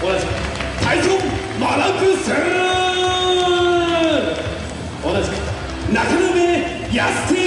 同じく。隊長マラクス同じく。中鍋ヤス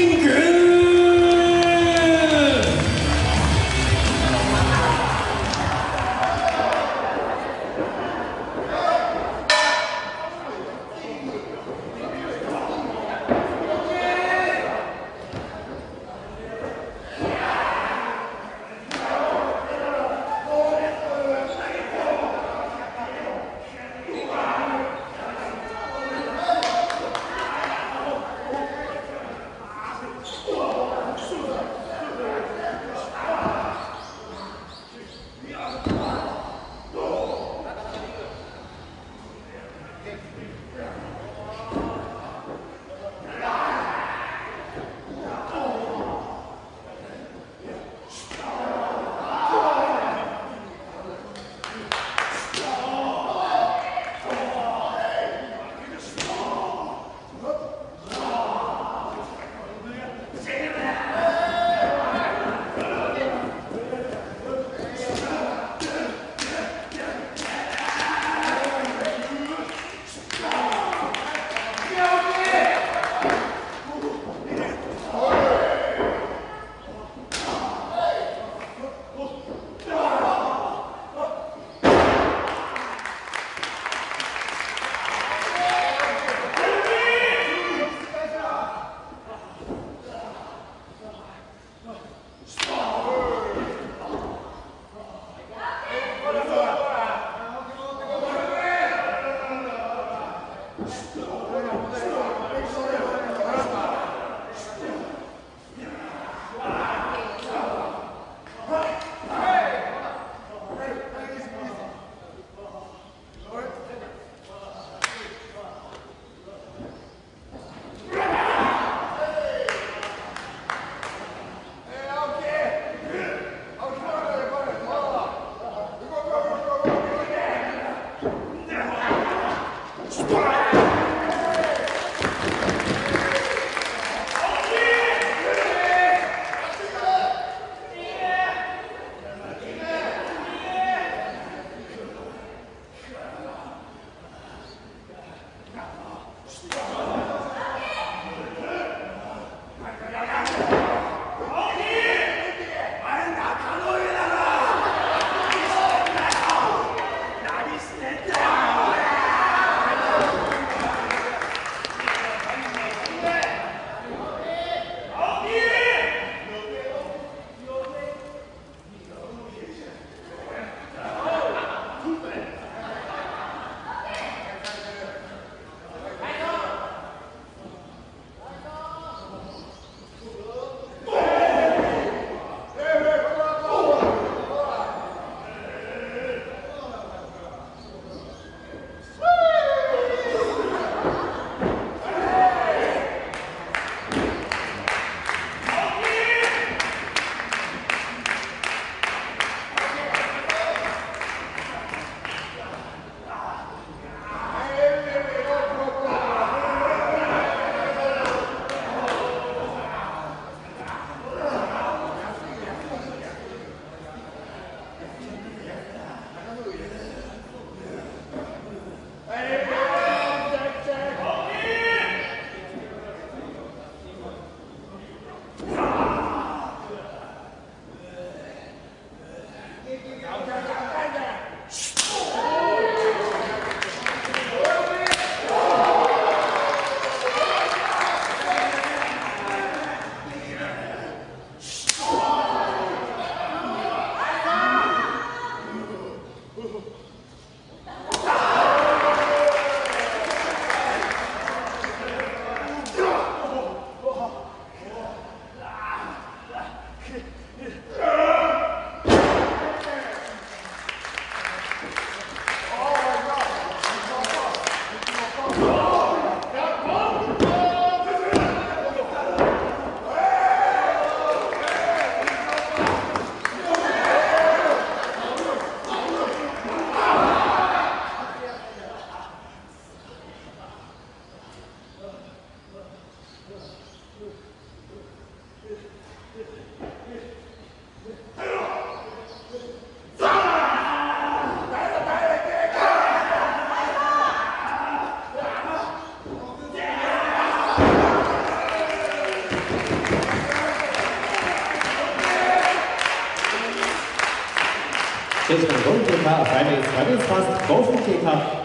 Zwischen Rundkirchner, Freiwilliges Freiwilligensfast, Golfenkirchner